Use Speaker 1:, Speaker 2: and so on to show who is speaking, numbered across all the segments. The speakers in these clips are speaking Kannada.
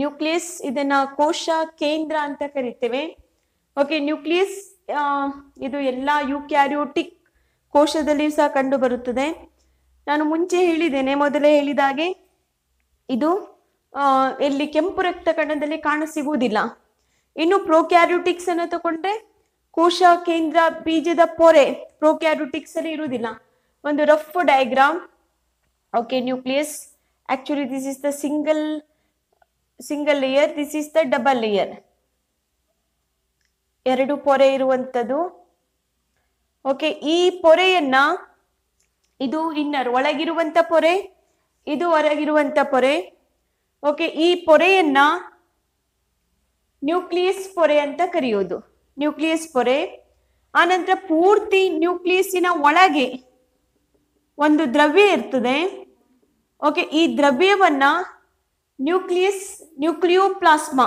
Speaker 1: ನ್ಯೂಕ್ಲಿಯಸ್ ಇದನ್ನ ಕೋಶ ಕೇಂದ್ರ ಅಂತ ಕರಿತೇವೆ. ಓಕೆ ನ್ಯೂಕ್ಲಿಯಸ್ ಇದು ಎಲ್ಲ ಯುಕ್ಯಾರಿಯೋಟಿಕ್ ಕೋಶದಲ್ಲಿ ಸಹ ಕಂಡು ಬರುತ್ತದೆ. ನಾನು ಮುಂಚೆ ಹೇಳಿದ್ದೇನೆ, ಮೊದಲೇ ಹೇಳಿದಾಗೆ ಇದು ಎಲ್ಲಿ ಕೆಂಪು ರಕ್ತ ಕಣದಲ್ಲಿ ಕಾಣಸಿಗುವುದಿಲ್ಲ ಇನ್ನು ಪ್ರೋಕ್ಯಾರಿಯೋಟಿಕ್ಸ್ ಅನ್ನು ತಗೊಂಡ್ರೆ ಕೋಶ ಕೇಂದ್ರ ಬೀಜದ ಪೊರೆ ಪ್ರೋಕ್ಯಾರಿಯೋಟಿಕ್ಸ್ ಅಲ್ಲಿ ಇರುವುದಿಲ್ಲ. ಒಂದು rough diagram okay nucleus actually this is the single single layer this is the double layer ಎರಡು ಪೊರೆ ಇರುವಂಥದ್ದು ಓಕೆ ಈ ಪೊರೆಯನ್ನ ಇದು ಇನ್ನರ್ ಒಳಗಿರುವಂತ ಪೊರೆ, ಇದು ಹೊರಗಿರುವಂತ ಪೊರೆ. ಓಕೆ ಈ ಪೊರೆಯನ್ನ ನ್ಯೂಕ್ಲಿಯಸ್ ಪೊರೆ ಅಂತ ಕರೆಯೋದು. ನ್ಯೂಕ್ಲಿಯಸ್ ಪೊರೆ. ಆನಂತರ ಪೂರ್ತಿ ನ್ಯೂಕ್ಲಿಯಸ್ಸಿನ ಒಳಗೆ ಒಂದು ದ್ರವ್ಯ ಇರ್ತದೆ. ಓಕೆ ಈ ದ್ರವ್ಯವನ್ನ ನ್ಯೂಕ್ಲಿಯಸ್, ನ್ಯೂಕ್ಲಿಯೋಪ್ಲಾಸ್ಮಾ,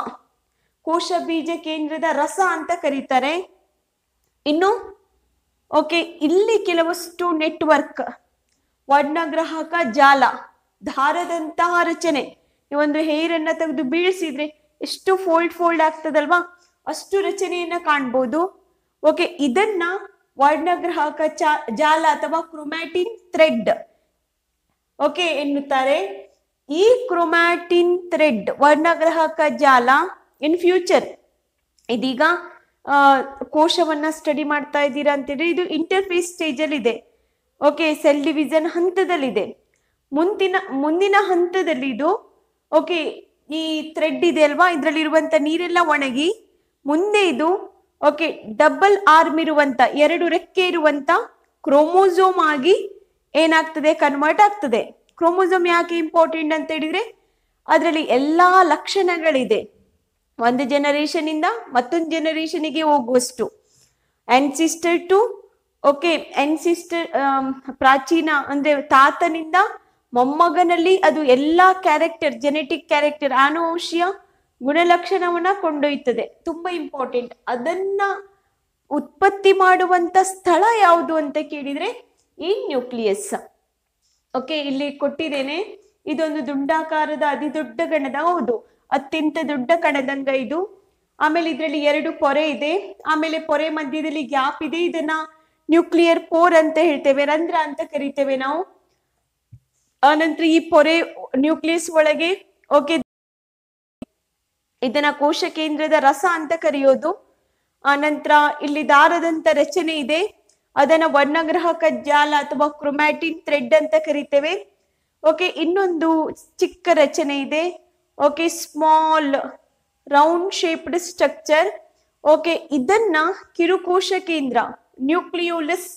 Speaker 1: ಕೋಶ ಬೀಜ ಕೇಂದ್ರದ ರಸ ಅಂತ ಕರೀತಾರೆ. ಇನ್ನು, ಓಕೆ, ಇಲ್ಲಿ ಕೆಲವಷ್ಟು ನೆಟ್ವರ್ಕ್, ವರ್ಣಗ್ರಾಹಕ ಜಾಲ ದಾರದಂತಹ ರಚನೆ. ಈ ಒಂದು ಹೇರ್ ಅನ್ನ ತೆಗೆದು ಬೀಳಿಸಿದ್ರೆ ಎಷ್ಟು ಫೋಲ್ಡ್ ಫೋಲ್ಡ್ ಆಗ್ತದಲ್ವಾ? ಅಷ್ಟು ರಚನೆಯನ್ನ ಕಾಣ್ಬೋದು. ಓಕೆ, ಇದನ್ನ ವರ್ಣಗ್ರಾಹಕ ಜಾಲ ಅಥವಾ ಕ್ರೊಮ್ಯಾಟಿನ್ ಥ್ರೆಡ್, ಓಕೆ, ಎನ್ನುತ್ತಾರೆ. ಈ ಕ್ರೊಮ್ಯಾಟಿನ್ ಥ್ರೆಡ್ ವರ್ಣಗ್ರಹಕ ಜಾಲ ಇನ್ ಫ್ಯೂಚರ್. ಇದೀಗ ಕೋಶವನ್ನ ಸ್ಟಡಿ ಮಾಡ್ತಾ ಇದ್ದೀರಾ ಅಂತೇಳಿ ಇದು ಇಂಟರ್ಫೇಸ್ ಸ್ಟೇಜ್ ಅಲ್ಲಿ ಇದೆ ಓಕೆ, ಸೆಲ್ ಡಿವಿಷನ್ ಹಂತದಲ್ಲಿದೆ. ಮುಂದಿನ ಮುಂದಿನ ಹಂತದಲ್ಲಿ ಇದು, ಓಕೆ, ಈ ಥ್ರೆಡ್ ಇದೆ ಅಲ್ವಾ? ಇದರಲ್ಲಿರುವಂಥ ನೀರೆಲ್ಲ ಒಣಗಿ, ಮುಂದೆ ಇದು, ಓಕೆ, ಡಬಲ್ ಆರ್ಮ್ ಇರುವಂತ, ಎರಡು ರೆಕ್ಕೆ ಇರುವಂತ ಕ್ರೋಮೋಸೋಮ್ ಆಗಿ ಏನಾಗ್ತದೆ? ಕನ್ವರ್ಟ್ ಆಗ್ತದೆ. ಕ್ರೋಮೋಸೋಮ್ ಯಾಕೆ ಇಂಪಾರ್ಟೆಂಟ್ ಅಂತ ಹೇಳಿದ್ರೆ ಅದರಲ್ಲಿ ಎಲ್ಲಾ ಲಕ್ಷಣಗಳಿದೆ. ಒಂದು ಜನರೇಷನ್ ಇಂದ ಮತ್ತೊಂದು ಜನರೇಷನ್ಗೆ ಹೋಗುವಷ್ಟು. ಆನ್ಸಿಸ್ಟರ್ ಟು ಓಕೆ ಆನ್ಸಿಸ್ಟರ್ ಪ್ರಾಚೀನ ಅಂದ್ರೆ ತಾತನಿಂದ ಮೊಮ್ಮಗನಲ್ಲಿ ಅದು ಎಲ್ಲಾ ಕ್ಯಾರೆಕ್ಟರ್ ಜೆನೆಟಿಕ್ ಕ್ಯಾರೆಕ್ಟರ್ ಆನುವಂಶೀಯ ಗುಣಲಕ್ಷಣವನ್ನ ಕೊಂಡೊಯ್ತದೆ ತುಂಬಾ ಇಂಪಾರ್ಟೆಂಟ್ ಅದನ್ನ ಉತ್ಪತ್ತಿ ಮಾಡುವಂತ ಸ್ಥಳ ಯಾವುದು ಅಂತ ಕೇಳಿದ್ರೆ ಈ ನ್ಯೂಕ್ಲಿಯಸ್. ಓಕೆ, ಇಲ್ಲಿ ಕೊಟ್ಟಿದ್ದೇನೆ. ಇದೊಂದು ದುಂಡಾಕಾರದ ಅತಿ ದೊಡ್ಡ ಕಣದ, ಹೌದು. ಅತ್ಯಂತ ದೊಡ್ಡ ಕಣದಂಗ ಇದು. ಆಮೇಲೆ ಇದರಲ್ಲಿ ಎರಡು ಪೊರೆ ಇದೆ. ಆಮೇಲೆ ಪೊರೆ ಮಧ್ಯದಲ್ಲಿ ಗ್ಯಾಪ್ ಇದೆ. ಇದನ್ನ ನ್ಯೂಕ್ಲಿಯರ್ ಪೋರ್ ಅಂತ ಹೇಳ್ತೇವೆ, ರಂಧ್ರ ಅಂತ ಕರಿತೇವೆ ನಾವು. ಆನಂತರ ಈ ಪೊರೆ ನ್ಯೂಕ್ಲಿಯಸ್ ಒಳಗೆ, ಓಕೆ. ಇದನ್ನ ಕೋಶ ಕೇಂದ್ರದ ರಸ ಅಂತ ಕರೆಯೋದು. ಆನಂತರ ಇಲ್ಲಿ ದಾರದಂತ ರಚನೆ ಇದೆ. ಅದನ್ನ ವರ್ಣಗ್ರಾಹಕ ಜಾಲ ಅಥವಾ ಕ್ರೊಮ್ಯಾಟಿನ್ ಥ್ರೆಡ್ ಅಂತ ಕರಿತೇವೆ. ಓಕೆ ಇನ್ನೊಂದು ಚಿಕ್ಕ ರಚನೆ ಇದೆ. Okay small round shaped structure okay ಇದನ್ನ ಕಿರುಕೋಶ ಕೇಂದ್ರ ನ್ಯೂಕ್ಲಿಯೋಲಸ್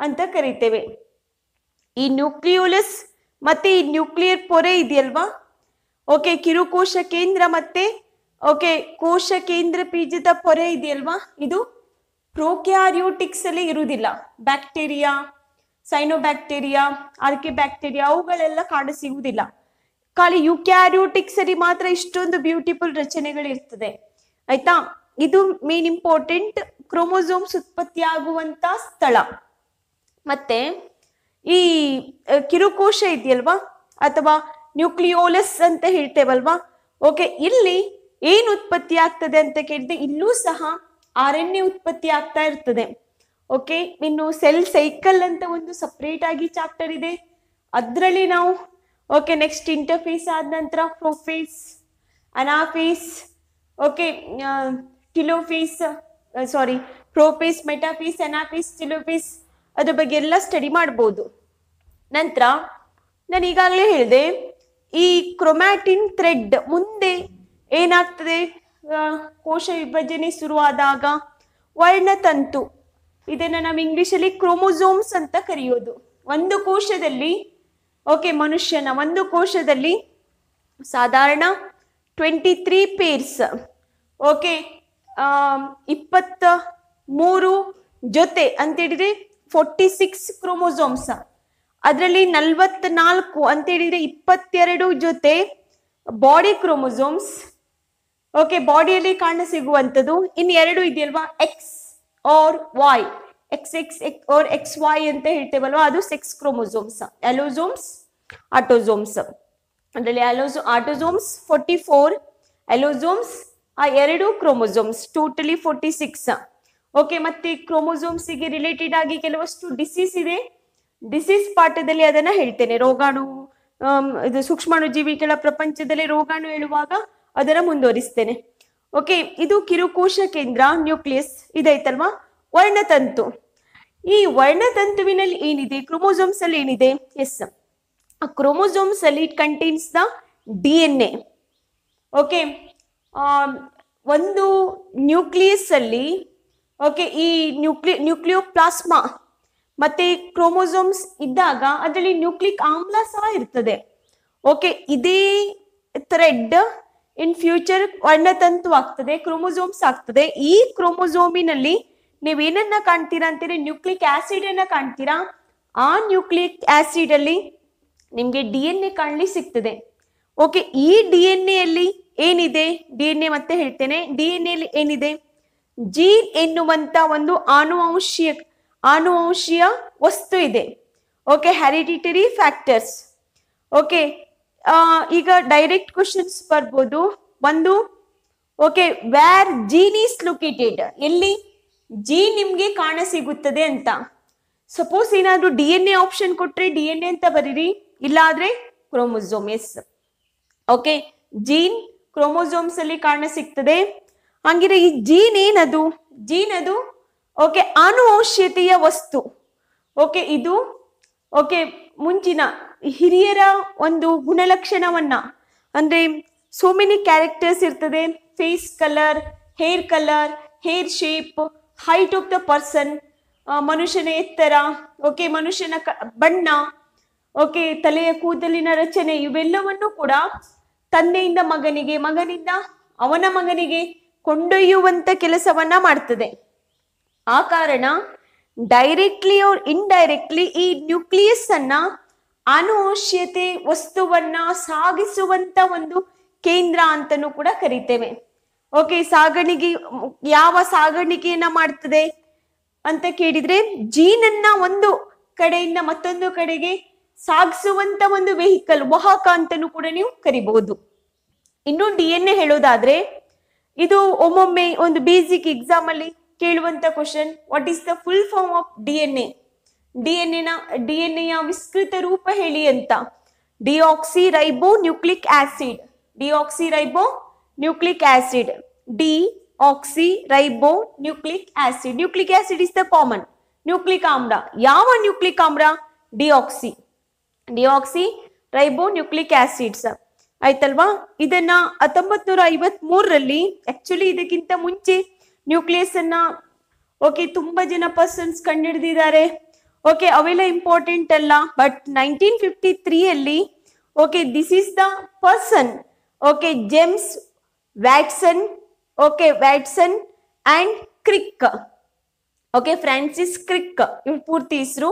Speaker 1: ಅಂತ ಕರಿತೇವೆ. ಈ ನ್ಯೂಕ್ಲಿಯೋಲಸ್ ಮತ್ತೆ ಈ ನ್ಯೂಕ್ಲಿಯರ್ ಪೊರೆ ಇದೆಯಲ್ವಾ? ಓಕೆ ಕಿರುಕೋಶ ಕೇಂದ್ರ ಮತ್ತೆ ಓಕೆ ಕೋಶ ಕೇಂದ್ರ ಬೀಜದ ಪೊರೆ ಇದೆಯಲ್ವಾ ಇದು? ಪ್ರೋಕ್ಯಾರಿಯೋಟಿಕ್ಸ್ ಅಲ್ಲಿ ಇರುವುದಿಲ್ಲ. ಬ್ಯಾಕ್ಟೀರಿಯಾ, ಸೈನೋಬ್ಯಾಕ್ಟೀರಿಯಾ, ಅದಕ್ಕೆ ಬ್ಯಾಕ್ಟೀರಿಯಾ, ಅವುಗಳೆಲ್ಲ ಕಾಣಸಿಗುವುದಿಲ್ಲ ಖಾಲಿ ಯುಕ್ಯಾರಿಯೋಟಿಕ್ಸ್ ಅಲ್ಲಿ ಮಾತ್ರ ಇಷ್ಟೊಂದು ಬ್ಯೂಟಿಫುಲ್ ರಚನೆಗಳು ಇರ್ತದೆ. ಆಯ್ತಾ? ಇದು ಮೇನ್ ಇಂಪಾರ್ಟೆಂಟ್ ಕ್ರೋಮೋಸೋಮ್ಸ್ ಉತ್ಪತ್ತಿಯಾಗುವಂತ ಸ್ಥಳ. ಮತ್ತೆ ಈ ಕಿರುಕೋಶ ಇದೆಯಲ್ವಾ? ಅಥವಾ ನ್ಯೂಕ್ಲಿಯೋಲಸ್ ಅಂತ ಹೇಳ್ತೇವಲ್ವಾ? ಓಕೆ, ಇಲ್ಲಿ ಏನು ಉತ್ಪತ್ತಿ ಆಗ್ತದೆ ಅಂತ ಕೇಳಿದ್ರೆ ಇಲ್ಲೂ ಸಹ ಆರ್ ಉತ್ಪತ್ತಿ ಆಗ್ತಾ ಇರ್ತದೆ. ಓಕೆ ಇನ್ನು ಸೆಲ್ ಸೈಕಲ್ ಅಂತ ಒಂದು ಸಪ್ರೇಟ್ ಆಗಿ ಚಾಪ್ಟರ್ ಇದೆ. ಅದರಲ್ಲಿ ನಾವು ಓಕೆ ನೆಕ್ಸ್ಟ್ ಇಂಟರ್ಫೇಸ್ ಆದ ನಂತರ prophase anaphase okay telophase sorry prophase metaphase anaphase telophase ಅದ್ರ ಬಗ್ಗೆ ಎಲ್ಲ ಸ್ಟಡಿ ಮಾಡ್ಬೋದು. ನಂತರ, ನಾನು ಈಗಾಗಲೇ ಹೇಳಿದೆ, ಈ ಕ್ರೊಮ್ಯಾಟಿನ್ ಥ್ರೆಡ್ ಮುಂದೆ ಏನಾಗ್ತದೆ? ಕೋಶ ವಿಭಜನೆ ಶುರುವಾದಾಗ ವರ್ಣತಂತು. ಇದನ್ನು ನಾವು ಇಂಗ್ಲೀಷಲ್ಲಿ ಕ್ರೋಮೋಸೋಮ್ಸ್ ಅಂತ ಕರೆಯೋದು. ಒಂದು ಕೋಶದಲ್ಲಿ, ಓಕೆ, ಮನುಷ್ಯನ ಒಂದು ಕೋಶದಲ್ಲಿ ಸಾಧಾರಣ ಟ್ವೆಂಟಿ ತ್ರೀ ಪೇರ್ಸ್ ಓಕೆ ಇಪ್ಪತ್ತ ಮೂರು ಜೊತೆ ಅಂತ ಹೇಳಿದ್ರೆ ಫೋರ್ಟಿ ಸಿಕ್ಸ್ ಕ್ರೋಮೋಸೋಮ್ಸ್. ಅದರಲ್ಲಿ ನಲ್ವತ್ನಾಲ್ಕು ಅಂತ ಹೇಳಿದ್ರೆ ಇಪ್ಪತ್ತೆರಡು ಜೊತೆ ಬಾಡಿ ಕ್ರೋಮೋಸೋಮ್ಸ್ ಓಕೆ ಬಾಡಿಯಲ್ಲಿ ಕಾಣ ಸಿಗುವಂಥದ್ದು ಇನ್ನು ಎರಡು ಇದೆಯಲ್ವಾ? X or Y X X or X Y ಅಂತ ಹೇಳ್ತೇವಲ್ವಾ? ಅದು ಸೆಕ್ಸ್ ಕ್ರೋಮೋಸೋಮ್ಸ್ ಅಲೋಸೋಮ್ಸ್ ಆಟೋಸೋಮ್ಸ್ ಅದರಲ್ಲಿ ಅಲೋಸೋ ಆಟೋಸೋಮ್ಸ್ ಫೋರ್ಟಿ ಫೋರ್ ಅಲೋಸೋಮ್ಸ್ ಆ ಎರಡು chromosomes totally forty six okay ಮತ್ತೆ ಕ್ರೋಮೋಸೋಮ್ಸ್ಗೆ ರಿಲೇಟೆಡ್ ಆಗಿ ಕೆಲವಷ್ಟು ಡಿಸೀಸ್ ಇದೆ. ಡಿಸೀಸ್ ಪಾಠದಲ್ಲಿ ಅದನ್ನ ಹೇಳ್ತೇನೆ. ರೋಗಾಣು ಇದು ಸೂಕ್ಷ್ಮಾಣು ಜೀವಿಗಳ ಪ್ರಪಂಚದಲ್ಲಿ ರೋಗಾಣು ಹೇಳುವಾಗ ಅದನ್ನ ಮುಂದುವರಿಸ್ತೇನೆ. ಓಕೆ ಇದು ಕಿರುಕೋಶ ಕೇಂದ್ರ, ನ್ಯೂಕ್ಲಿಯಸ್ ಇದೈತಲ್ವಾ ವರ್ಣತಂತು. ಈ ವರ್ಣತಂತುವಿನಲ್ಲಿ ಏನಿದೆ? ಕ್ರೋಮೋಸೋಮ್ಸ್ ಅಲ್ಲಿ ಏನಿದೆ? ಎಸ್. ಆ ಕ್ರೋಮೋಸೋಮ್ಸ್ ಅಲ್ಲಿ it contains the D N A okay ಒಂದು ನ್ಯೂಕ್ಲಿಯಸ್ ಅಲ್ಲಿ ಓಕೆ ಈ ನ್ಯೂಕ್ಲಿ, ನ್ಯೂಕ್ಲಿಯೋಪ್ಲಾಸ್ಮಾ, ಮತ್ತೆ ಕ್ರೋಮೋಸೋಮ್ಸ್ ಇದ್ದಾಗ ಅದರಲ್ಲಿ ನ್ಯೂಕ್ಲಿಕ್ ಆಮ್ಲ ಸಹ ಇರ್ತದೆ. ಓಕೆ ಇದೇ ಥ್ರೆಡ್ ಇನ್ ಫ್ಯೂಚರ್ ವರ್ಣತಂತು ಆಗ್ತದೆ ಕ್ರೋಮೋಸೋಮ್ಸ್ ಆಗ್ತದೆ. ಈ ಕ್ರೋಮೋಸೋಮಿನಲ್ಲಿ ಏನನ್ನ ಕಾಣ್ತೀರಾ ಅಂತೀರಿ? ನ್ಯೂಕ್ಲಿಕ್ ಆಸಿಡ್ ಅನ್ನ ಕಾಣ್ತೀರಾ? ಆ ನ್ಯೂಕ್ಲಿಕ್ ಆಸಿಡ್ ಅಲ್ಲಿ ನಿಮ್ಗೆ ಡಿ ಎನ್ ಎ ಕಾಣಲಿ ಸಿಗ್ತದೆ. ಓಕೆ, ಈ ಡಿ ಎನ್ ಎಲ್ಲಿ ಏನಿದೆ? ಡಿ ಎನ್ ಎ ಮತ್ತೆ ಹೇಳ್ತೇನೆ. ಡಿ ಎನ್ ಎಲ್ಲಿ ಏನಿದೆ? ಜೀನ್ ಎನ್ನುವಂತ ಒಂದು ಆನುವಂಶೀಯ ಆನುವಂಶೀಯ ವಸ್ತು ಇದೆ. Okay, hereditary factors. ಓಕೆ ಈಗ ಡೈರೆಕ್ಟ್ ಕ್ವಶನ್ಸ್ ಬರ್ಬೋದು. ಒಂದು okay where gene is located ಎಲ್ಲಿ ಜೀನ್ ನಿಮ್ಗೆ ಕಾಣ ಸಿಗುತ್ತದೆ ಅಂತ. ಸಪೋಸ್ ಏನಾದ್ರು ಡಿ ಎನ್ ಎ ಆಪ್ಷನ್ ಕೊಟ್ರೆ ಡಿ ಎನ್ ಎ ಅಂತ ಬರೀರಿ. ಇಲ್ಲಾದ್ರೆ chromosomes okay gene chromosomes ಅಲ್ಲಿ ಕಾಣ ಸಿಗ್ತದೆ. ಹಂಗಿದ್ರೆ ಈ ಜೀನ್ ಏನದು? ಜೀನ್ ಅದು ಓಕೆ ಆನುವಂಶೀಯತೆಯ ವಸ್ತು. ಓಕೆ ಇದು ಓಕೆ, ಮುಂಚಿನ ಹಿರಿಯರ ಒಂದು ಗುಣಲಕ್ಷಣವನ್ನ. ಅಂದ್ರೆ ಸೋ ಮೆನಿ ಕ್ಯಾರೆಕ್ಟರ್ಸ್ ಇರ್ತದೆ. Face colour hair colour hair shape height of the person ಮನುಷ್ಯನ ಎತ್ತರ ಓಕೆ ಮನುಷ್ಯನ ಬಣ್ಣ ಓಕೆ ತಲೆಯ ಕೂದಲಿನ ರಚನೆ, ಇವೆಲ್ಲವನ್ನು ಕೂಡ ತಂದೆಯಿಂದ ಮಗನಿಗೆ, ಮಗನಿಂದ ಅವನ ಮಗನಿಗೆ ಕೊಂಡೊಯ್ಯುವಂತ ಕೆಲಸವನ್ನ ಮಾಡ್ತದೆ. ಆ ಕಾರಣ ಡೈರೆಕ್ಟ್ಲಿ ಅವ್ರ ಇಂಡೈರೆಕ್ಟ್ಲಿ ಈ ನ್ಯೂಕ್ಲಿಯಸ್ ಅನ್ನ ಆನುವಂಶೀಯತೆ ವಸ್ತುವನ್ನ ಸಾಗಿಸುವಂತ ಒಂದು ಕೇಂದ್ರ ಅಂತನೂ ಕೂಡ ಕರಿತೇವೆ. ಓಕೆ ಸಾಗಣಿಗೆ ಯಾವ ಸಾಗಾಣಿಕೆಯನ್ನ ಮಾಡ್ತದೆ ಅಂತ ಕೇಳಿದ್ರೆ, ಜೀನನ್ನ ಒಂದು ಕಡೆಯಿಂದ ಮತ್ತೊಂದು ಕಡೆಗೆ ಸಾಗಿಸುವಂತ ಒಂದು ವೆಹಿಕಲ್ ವಾಹಕ ಅಂತನೂ ಕೂಡ ನೀವು ಕರಿಬಹುದು. ಇನ್ನು ಡಿ ಎನ್ ಹೇಳೋದಾದ್ರೆ, ಇದು ಒಮ್ಮೊಮ್ಮೆ ಒಂದು ಬೇಸಿಕ್ ಎಕ್ಸಾಮ್ ಅಲ್ಲಿ ಕೇಳುವಂತ question what is the full form of D N A D N ಎನ ಡಿ ಎನ್ ಎಯ ವಿಸ್ತೃತ ರೂಪ ಹೇಳಿ ಅಂತ. Deoxyribonucleic acid deoxyribonucleic acid deoxyribonucleic acid nucleic acid is the common nucleic ಆಮ್ರ ಯಾವ ನ್ಯೂಕ್ಲಿಕ್ ಆಮ್ಲ? ಡಿಆಕ್ಸಿ ಡಿಆಕ್ಸಿ ರೈಬೋ ನ್ಯೂಕ್ಲಿಕ್ ಆಸಿಡ್ಸ್ ಆಯ್ತಲ್ವಾ? ಇದನ್ನ ಹತ್ತೊಂಬತ್ ನೂರ ಐವತ್ ಮೂರರಲ್ಲಿ ಆಕ್ಚುಲಿ ಇದಕ್ಕಿಂತ ಮುಂಚೆ ನ್ಯೂಕ್ಲಿಯಸ್ ಅನ್ನ ಓಕೆ ತುಂಬಾ ಜನ ಪರ್ಸನ್ಸ್ ಕಂಡುಹಿಡಿದಿದ್ದಾರೆ. ಓಕೆ ಅವೆಲ್ಲ ಇಂಪಾರ್ಟೆಂಟ್ ಅಲ್ಲ ಬಟ್ ನೈನ್ಟೀನ್ ಫಿಫ್ಟಿ ತ್ರೀ ಅಲ್ಲಿ okay this is the person okay James Watson okay Watson and Crick okay Francis Crick ಇವ್ರ ಪೂರ್ತಿ ಹೆಸರು.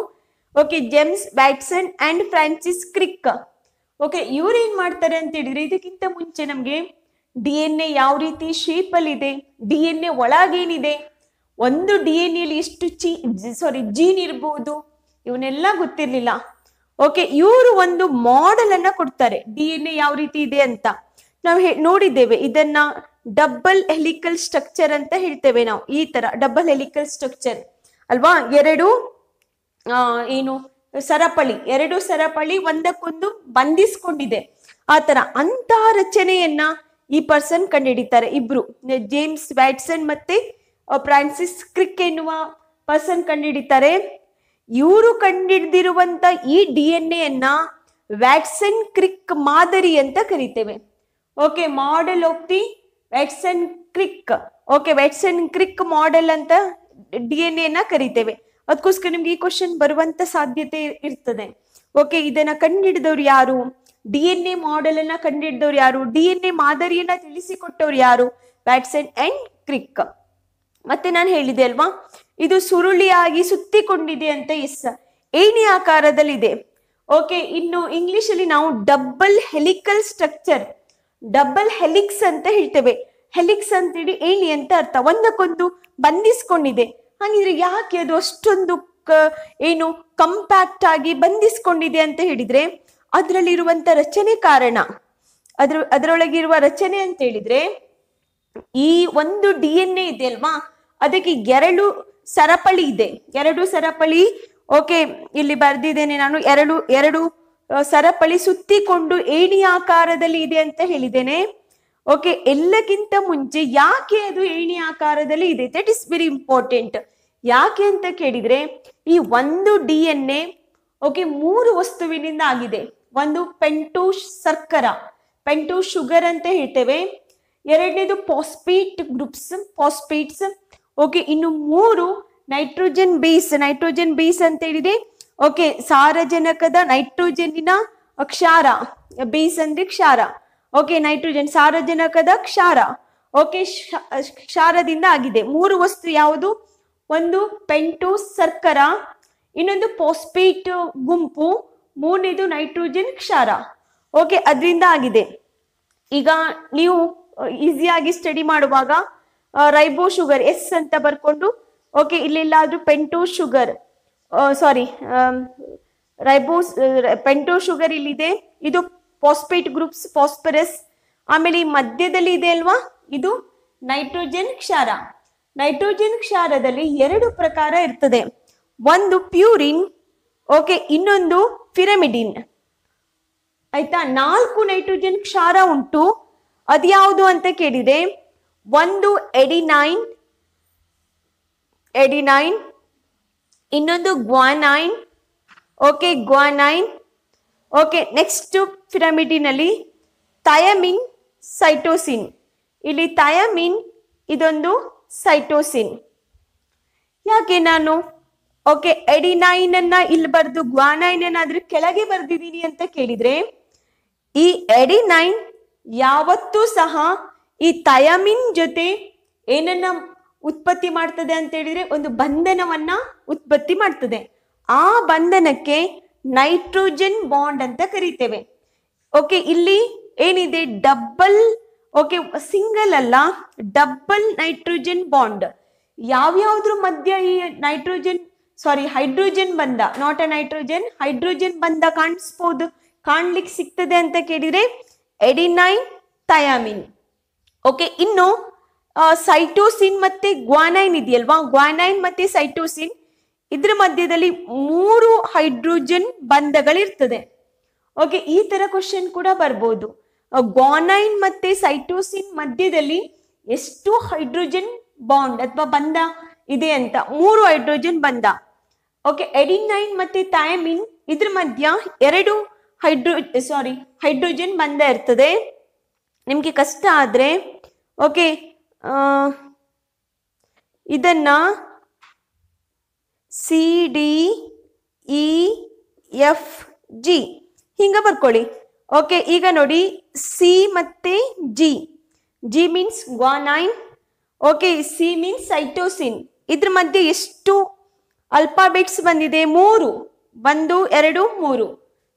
Speaker 1: Okay James Watson and Francis Crick okay ಇವ್ರು ಏನ್ ಮಾಡ್ತಾರೆ ಅಂತ ಹೇಳಿದ್ರೆ, ಇದಕ್ಕಿಂತ ಮುಂಚೆ ನಮ್ಗೆ ಡಿ ಎನ್ ಎ ಯಾವ ರೀತಿ ಶೇಪ್ ಅಲ್ಲಿ ಇದೆ ಡಿ ಎನ್ ಎ ಒಳಗೇನಿದೆ, ಒಂದು ಡಿ ಎನ್ ಎಲ್ಲಿ ಎಷ್ಟು ಚಿ ಸಾರಿ ಜೀನ್ ಇರ್ಬೋದು, ಇವನ್ನೆಲ್ಲ ಗೊತ್ತಿರ್ಲಿಲ್ಲ. ಓಕೆ ಇವರು ಒಂದು ಮಾಡೆಲ್ ಅನ್ನ ಕೊಡ್ತಾರೆ ಡಿ ಎನ್ ಎ ಯಾವ ರೀತಿ ಇದೆ ಅಂತ. ನಾವು ನೋಡಿದ್ದೇವೆ, ಇದನ್ನ ಡಬಲ್ ಹೆಲಿಕಲ್ ಸ್ಟ್ರಕ್ಚರ್ ಅಂತ ಹೇಳ್ತೇವೆ ನಾವು, ಈ ತರ ಡಬಲ್ ಹೆಲಿಕಲ್ ಸ್ಟ್ರಕ್ಚರ್ ಅಲ್ವಾ? ಎರಡು ಏನು, ಸರಪಳಿ, ಎರಡು ಸರಪಳಿ ಒಂದಕ್ಕೊಂದು ಬಂಧಿಸ್ಕೊಂಡಿದೆ. ಆ ತರ ಅಂತಹ ರಚನೆಯನ್ನ ಈ ಪರ್ಸನ್ ಕಂಡುಹಿಡಿತಾರೆ ಇಬ್ರು ಜೇಮ್ಸ್ ವ್ಯಾಟ್ಸನ್ ಮತ್ತೆ ಫ್ರಾನ್ಸಿಸ್ ಕ್ರಿಕ್ ಎನ್ನುವ ಪರ್ಸನ್ ಕಂಡುಹಿಡಿತಾರೆ ಇವರು ಕಂಡುಹಿಡಿದಿರುವಂತ ಈ ಡಿ ಎನ್ ಎನ್ನ ವ್ಯಾಟ್ಸನ್ ಕ್ರಿಕ್ ಮಾದರಿ ಅಂತ ಕರಿತೇವೆ. Okay model of the Watson Crick okay Watson Crick model ಅಂತ ಡಿ ಎನ್ ಎನ ಕರಿತೇವೆ. ಅದಕ್ಕೋಸ್ಕರ ನಿಮ್ಗೆ ಈ ಕ್ವಶನ್ ಬರುವಂತ ಸಾಧ್ಯತೆ ಇರ್ತದೆ. ಓಕೆ ಇದನ್ನ ಕಂಡುಹಿಡಿದವ್ರು ಯಾರು? ಡಿ ಎನ್ ಎ ಮಾಡೆಲ್ ಅನ್ನ ಕಂಡುಹಿಡಿದವ್ರು ಯಾರು? ಡಿ ಎನ್ ಎ ಮಾದರಿಯನ್ನ ತಿಳಿಸಿಕೊಟ್ಟವ್ರು ಯಾರು? Watson and Crick. ಮತ್ತೆ ನಾನು ಹೇಳಿದೆ ಅಲ್ವಾ? ಇದು ಸುರುಳಿಯಾಗಿ ಸುತ್ತಿಕೊಂಡಿದೆ ಅಂತ ಎಸ್. ಏಣಿ ಆಕಾರದಲ್ಲಿದೆ. ಓಕೆ, ಇನ್ನು ಇಂಗ್ಲಿಷ್ ಅಲ್ಲಿ ನಾವು double helical structure, double helix ಅಂತ ಹೇಳ್ತೇವೆ. ಹೆಲಿಕ್ಸ್ ಅಂತೇಳಿ ಏಣಿ ಅಂತ ಅರ್ಥ. ಒಂದಕ್ಕೊಂದು ಬಂಧಿಸ್ಕೊಂಡಿದೆ. ಹಾಗಿದ್ರೆ ಯಾಕೆ ಅದು ಅಷ್ಟೊಂದು ಏನು ಕಂಪ್ಯಾಕ್ಟ್ ಆಗಿ ಬಂಧಿಸ್ಕೊಂಡಿದೆ ಅಂತ ಹೇಳಿದ್ರೆ ಅದರಲ್ಲಿರುವಂತ ರಚನೆ ಕಾರಣ, ಅದ್ರ, ಅದರೊಳಗಿರುವ ರಚನೆ ಅಂತ ಹೇಳಿದ್ರೆ, ಈ ಒಂದು ಡಿ ಎನ್ ಎ ಇದೆ ಅಲ್ವಾ? ಅದಕ್ಕೆ ಎರಡು ಸರಪಳಿ ಇದೆ. ಎರಡು ಸರಪಳಿ, ಓಕೆ, ಇಲ್ಲಿ ಬರ್ದಿದ್ದೇನೆ ನಾನು. ಎರಡು ಎರಡು ಸರಪಳಿ ಸುತ್ತಿಕೊಂಡು ಏಣಿ ಆಕಾರದಲ್ಲಿ ಇದೆ ಅಂತ ಹೇಳಿದ್ದೇನೆ. ಓಕೆ, ಎಲ್ಲಕ್ಕಿಂತ ಮುಂಚೆ ಯಾಕೆ ಅದು ಏಣಿ ಆಕಾರದಲ್ಲಿ ಇದೆ? ದಟ್ ಇಸ್ ವೆರಿ ಇಂಪಾರ್ಟೆಂಟ್ ಯಾಕೆ ಅಂತ ಕೇಳಿದ್ರೆ, ಈ ಒಂದು ಡಿ ಎನ್ ಎ ಓಕೆ, ಮೂರು ವಸ್ತುವಿನಿಂದ ಆಗಿದೆ. ಒಂದು ಪೆಂಟು ಸರ್ಕರ ಪೆಂಟು ಶುಗರ್ ಅಂತ ಹೇಳ್ತೇವೆ. ಎರಡನೇದು ಪಾಸ್ಪೇಟ್ ಗ್ರೂಪ್ಸ್ ಪಾಸ್ಪೇಟ್ಸ್ ಓಕೆ, ಇನ್ನು ಮೂರು ನೈಟ್ರೋಜನ್ ಬೇಸ್ ನೈಟ್ರೋಜನ್ ಬೇಸ್ ಅಂತ ಹೇಳಿದೆ. ಓಕೆ, ಸಾರಜನಕದ ನೈಟ್ರೋಜನ್ನಿನ ಕ್ಷಾರ ಬೇಸ್ ಅಂದ್ರೆ ಕ್ಷಾರ. ಓಕೆ, ನೈಟ್ರೋಜನ್, ಸಾರಜನಕದ ಕ್ಷಾರ. ಓಕೆ ಕ್ಷಾರದಿಂದ ಆಗಿದೆ. ಮೂರು ವಸ್ತು ಯಾವುದು? ಒಂದು ಪೆಂಟು ಸರ್ಕರ ಇನ್ನೊಂದು ಪಾಸ್ಪೇಟ್ ಗುಂಪು. ಮೂರನೇದು ನೈಟ್ರೋಜನ್ ಕ್ಷಾರ. ಓಕೆ ಅದರಿಂದ ಆಗಿದೆ. ಈಗ ನೀವು ಈಸಿಯಾಗಿ ಸ್ಟಡಿ ಮಾಡುವಾಗ ರೈಬೋ ಶುಗರ್ ಎಸ್ ಅಂತ ಬರ್ಕೊಂಡು okay ಇಲ್ಲೆಲ್ಲಾದ್ರೂ pentose sugar sorry ribose pentose sugar ಇಲ್ಲಿದೆ. ಇದು ಫಾಸ್ಪೇಟ್ ಗ್ರೂಪ್ಸ್ ಫಾಸ್ಫರಸ್ ಆಮೇಲೆ ಈ ಮಧ್ಯದಲ್ಲಿ ಇದೆ ಅಲ್ವಾ? ಇದು ನೈಟ್ರೋಜನ್ ಕ್ಷಾರ. ನೈಟ್ರೋಜನ್ ಕ್ಷಾರದಲ್ಲಿ ಎರಡು ಪ್ರಕಾರ ಇರ್ತದೆ. ಒಂದು ಪ್ಯೂರಿನ್ ಓಕೆ ಇನ್ನೊಂದು ಫಿರಮಿಡಿನ್ ಆಯ್ತಾ? ನಾಲ್ಕು ನೈಟ್ರೋಜನ್ ಕ್ಷಾರ ಉಂಟು. ಅದ್ಯಾವುದು ಅಂತ ಕೇಳಿದೆ ಒಂದು ಎಡಿನೈನ್ ಎಡಿನೈನ್ ಇನ್ನೊಂದು guanine okay guanine okay next ಪಿರಮಿಡಿನಲ್ಲಿ thymine cytosine ಇಲ್ಲಿ ಥಯಮಿನ್ ಇದೊಂದು ಸೈಟೋಸಿನ್ ಯಾಕೆ ನಾನು ಓಕೆ ಎಡಿನೈನ್ ಅನ್ನ ಇಲ್ಲಿ ಬರೆದು ಗ್ವಾನೈನ್ ಏನಾದ್ರೂ ಕೆಳಗೆ ಬರ್ದಿದ್ದೀನಿ ಅಂತ ಕೇಳಿದ್ರೆ, ಈ ಎಡಿನೈನ್ ಯಾವತ್ತೂ ಸಹ ಈ ತಯಮಿನ್ ಜೊತೆ ಏನನ್ನ ಉತ್ಪತ್ತಿ ಮಾಡ್ತದೆ ಅಂತ ಹೇಳಿದ್ರೆ ಒಂದು ಬಂಧನವನ್ನ ಉತ್ಪತ್ತಿ ಮಾಡ್ತದೆ. ಆ ಬಂಧನಕ್ಕೆ ನೈಟ್ರೋಜನ್ ಬಾಂಡ್ ಅಂತ ಕರಿತೇವೆ. ಓಕೆ, ಇಲ್ಲಿ ಏನಿದೆ? ಡಬಲ್, ಓಕೆ, ಸಿಂಗಲ್ ಅಲ್ಲ, ಡಬಲ್ ನೈಟ್ರೋಜನ್ ಬಾಂಡ್. ಯಾವ್ಯಾವ್ದ್ರ ಮಧ್ಯ ಈ ನೈಟ್ರೋಜನ್ ಸಾರಿ ಹೈಡ್ರೋಜನ್ ಬಂಧ ನಾಟ್ ಅ ನೈಟ್ರೋಜನ್ ಹೈಡ್ರೋಜನ್ ಬಂಧ ಕಾಣಿಸ್ಬೋದು. ಕಾಣ್ಲಿಕ್ಕೆ ಸಿಗ್ತದೆ ಅಂತ ಕೇಳಿದ್ರೆ ಎಡಿನೈನ್ ಥಯಾಮಿನ್ ಓಕೆ ಇನ್ನು ಸೈಟೋಸಿನ್ ಮತ್ತೆ ಗ್ವಾನೈನ್ ಇದೆಯಲ್ವಾ? ಗ್ವಾನೈನ್ ಮತ್ತೆ ಸೈಟೋಸಿನ್ ಇದ್ರ ಮಧ್ಯದಲ್ಲಿ ಮೂರು ಹೈಡ್ರೋಜನ್ ಬಂಧಗಳಿರ್ತದೆ. ಓಕೆ ಈ ತರ ಕ್ವಶನ್ ಕೂಡ ಬರ್ಬೋದು. ಗ್ವಾನೈನ್ ಮತ್ತೆ ಸೈಟೋಸಿನ್ ಮಧ್ಯದಲ್ಲಿ ಎಷ್ಟು ಹೈಡ್ರೋಜನ್ ಬಾಂಡ್ ಅಥವಾ ಬಂಧ ಇದೆ ಅಂತ? ಮೂರು ಹೈಡ್ರೋಜನ್ ಬಂಧ. ಓಕೆ ಎಡಿನೈನ್ ಮತ್ತೆ ಥಯಾಮಿನ್ ಇದ್ರ ಮಧ್ಯ ಎರಡು ಹೈಡ್ರೋ ಸಾರಿ ಹೈಡ್ರೋಜನ್ ಬಂದೇ ಇರ್ತದೆ. ನಿಮಗೆ ಕಷ್ಟ ಆದ್ರೆ ಓಕೆ ಇದನ್ನ C D E F G ಹಿಂಗೆ ಬರ್ಕೊಳ್ಳಿ. ಓಕೆ ಈಗ ನೋಡಿ ಸಿ ಮತ್ತೆ G G means guanine okay C means cytosine ಇದ್ರ ಮಧ್ಯೆ ಎಷ್ಟು ಅಲ್ಫಾಬೆಟ್ಸ್ ಬಂದಿದೆ ಮೂರು, ಒಂದು, ಎರಡು, ಮೂರು.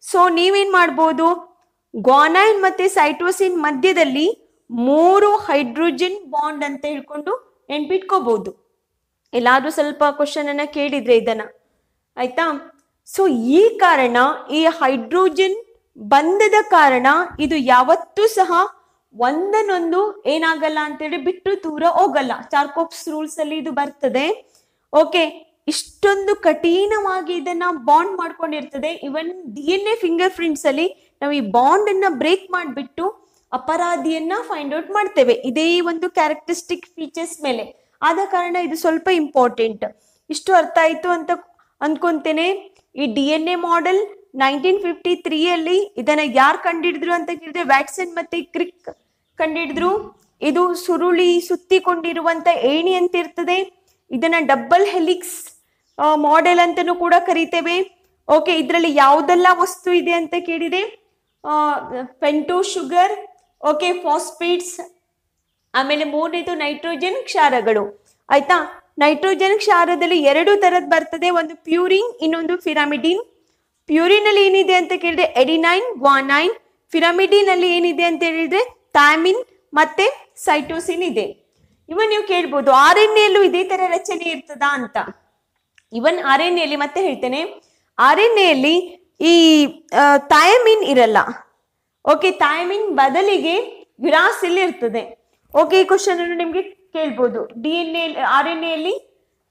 Speaker 1: ಸೊ ನೀವೇನ್ ಮಾಡ್ಬೋದು? ಗ್ವಾನೈನ್ ಮತ್ತೆ ಸೈಟೋಸಿನ್ ಮಧ್ಯದಲ್ಲಿ ಮೂರು ಹೈಡ್ರೋಜನ್ ಬಾಂಡ್ ಅಂತ ಹೇಳ್ಕೊಂಡು ನೆನ್ಪಿಟ್ಕೋಬಹುದು ಎಲ್ಲಾದ್ರೂ ಸ್ವಲ್ಪ ಕ್ವಶನ್ ಅನ್ನ ಕೇಳಿದ್ರೆ ಇದನ್ನ. ಆಯ್ತಾ? ಸೊ ಈ ಕಾರಣ, ಈ ಹೈಡ್ರೋಜನ್ ಬಂಧದ ಕಾರಣ ಇದು ಯಾವತ್ತೂ ಸಹ ಒಂದನ್ನೊಂದು ಏನಾಗಲ್ಲ ಅಂತೇಳಿ ಬಿಟ್ಟು ದೂರ ಹೋಗಲ್ಲ. ಚಾರ್ಕೋಪ್ಸ್ ರೂಲ್ಸ್ ಅಲ್ಲಿ ಇದು ಬರ್ತದೆ. ಓಕೆ ಇಷ್ಟೊಂದು ಕಠಿಣವಾಗಿ ಇದನ್ನ bond ಮಾಡ್ಕೊಂಡಿರ್ತದೆ. Even D N A fingerprints ಅಲ್ಲಿ ನಾವು ಈ ಬಾಂಡ್ ಅನ್ನ ಬ್ರೇಕ್ ಮಾಡಿಬಿಟ್ಟು ಅಪರಾಧಿಯನ್ನ ಫೈಂಡ್ ಔಟ್ ಮಾಡ್ತೇವೆ. ಇದೇ ಒಂದು ಕ್ಯಾರೆಕ್ಟರಿಸ್ಟಿಕ್ ಫೀಚರ್ಸ್ ಮೇಲೆ. ಆದ ಕಾರಣ ಇದು ಸ್ವಲ್ಪ ಇಂಪಾರ್ಟೆಂಟ್ ಇಷ್ಟು ಅರ್ಥ ಆಯ್ತು ಅಂತ ಅನ್ಕೊಂತೇನೆ. ಈ D N A model nineteen fifty three ಅಲ್ಲಿ ಇದನ್ನ ಯಾರು ಕಂಡಿಡಿದ್ರು ಅಂತ ಕೇಳಿದ್ರೆ ವ್ಯಾಕ್ಸಿನ್ ಮತ್ತೆ ಕ್ರಿಕ್ ಕಂಡಿಡಿದ್ರು. ಇದು ಸುರುಳಿ ಸುತ್ತಿಕೊಂಡಿರುವಂತ ಏಣಿ ಅಂತ ಇರ್ತದೆ. ಇದನ್ನ ಡಬಲ್ ಹೆಲಿಕ್ಸ್ ಮಾಡೆಲ್ ಅಂತಲೂ ಕೂಡ ಕರಿತೇವೆ. ಓಕೆ ಇದರಲ್ಲಿ ಯಾವುದೆಲ್ಲ ವಸ್ತು ಇದೆ ಅಂತ ಕೇಳಿದೆ? ಪೆಂಟೋ ಶುಗರ್ ಓಕೆ ಫಾಸ್ಫೇಟ್ಸ್ ಆಮೇಲೆ ಮೂರನೇದು ನೈಟ್ರೋಜನ್ ಕ್ಷಾರಗಳು. ಆಯ್ತಾ? ನೈಟ್ರೋಜನ್ ಕ್ಷಾರದಲ್ಲಿ ಎರಡು ತರದ್ ಬರ್ತದೆ, ಒಂದು ಪ್ಯೂರಿನ್ ಇನ್ನೊಂದು ಫಿರಾಮಿಡಿನ್ ಪ್ಯೂರಿನ್ ಅಲ್ಲಿ ಏನಿದೆ ಅಂತ ಕೇಳಿದ್ರೆ ಎಡಿನೈನ್ ಗ್ವಾನೈನ್ ಫಿರಾಮಿಡಿನ್ ಅಲ್ಲಿ ಏನಿದೆ ಅಂತ ಹೇಳಿದ್ರೆ ಥ್ಯಾಮಿನ್ ಮತ್ತೆ ಸೈಟೋಸಿನ್ ಇದೆ. ಇವ ನೀವು ಕೇಳ್ಬೋದು ಆರ್ ಎನ್ ಎಲ್ಲೂ ಇದೇ ತರ ರಚನೆ ಇರ್ತದಾ ಅಂತ. ಇವನ್ ಆರ್ ಎನ್ ಎಲ್ಲಿ ಮತ್ತೆ ಹೇಳ್ತೇನೆ. ಆರ್ ಎನ್ ಎಲ್ಲಿ ಈ ಥಯಮಿನ್ ಇರಲ್ಲ. ಓಕೆ ಥೈಮಿನ್ ಬದಲಿಗೆ ವಿರಾಸಿಲ್ ಇರ್ತದೆ ಓಕೆ ಈ ಕ್ವಶನ್ ಅನ್ನು ನಿಮ್ಗೆ ಕೇಳ್ಬೋದು. D N A R N ಎಲ್ಲಿ